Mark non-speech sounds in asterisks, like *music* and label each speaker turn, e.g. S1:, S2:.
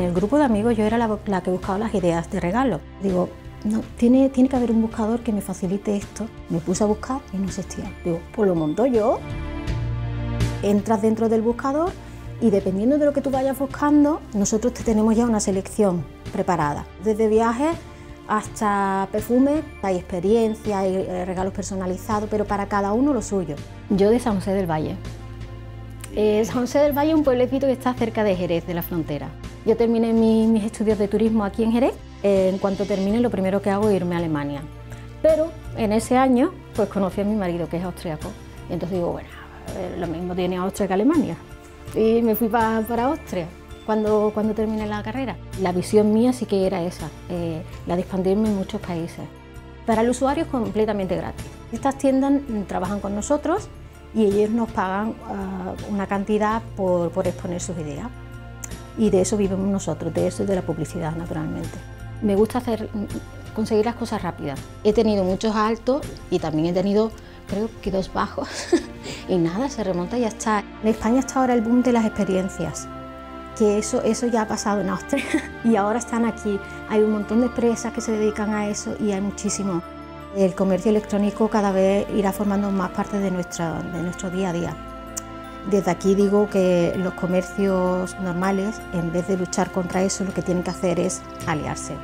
S1: el grupo de amigos yo era la, que buscaba las ideas de regalo. Digo, no, tiene, que haber un buscador que me facilite esto. Me puse a buscar y no existía. Digo, pues lo monto yo. Entras dentro del buscador y dependiendo de lo que tú vayas buscando, nosotros te tenemos ya una selección preparada. Desde viajes hasta perfumes, hay experiencia, hay eh, regalos personalizados, pero para cada uno lo suyo. Yo de San José del Valle. Eh, San José del Valle es un pueblecito que está cerca de Jerez, de la frontera. Yo terminé mis estudios de turismo aquí en Jerez. Eh, en cuanto termine, lo primero que hago es irme a Alemania. Pero en ese año, pues conocí a mi marido, que es austriaco. Y entonces digo, bueno, lo mismo tiene Austria que Alemania. Y me fui para Austria cuando, cuando terminé la carrera. La visión mía sí que era esa, eh, la de expandirme en muchos países. Para el usuario es completamente gratis. Estas tiendas trabajan con nosotros y ellos nos pagan ah, una cantidad por, por exponer sus ideas. Y de eso vivimos nosotros, de eso y de la publicidad, naturalmente. Me gusta hacer, conseguir las cosas rápidas. He tenido muchos altos y también he tenido, creo que dos bajos. *laughs* y nada, se remonta y ya está. En España está ahora el boom de las experiencias que eso, eso ya ha pasado en Austria *laughs* y ahora están aquí. Hay un montón de empresas que se dedican a eso y hay muchísimo. El comercio electrónico cada vez irá formando más parte de, nuestra, de nuestro día a día. Desde aquí digo que los comercios normales, en vez de luchar contra eso, lo que tienen que hacer es aliarse.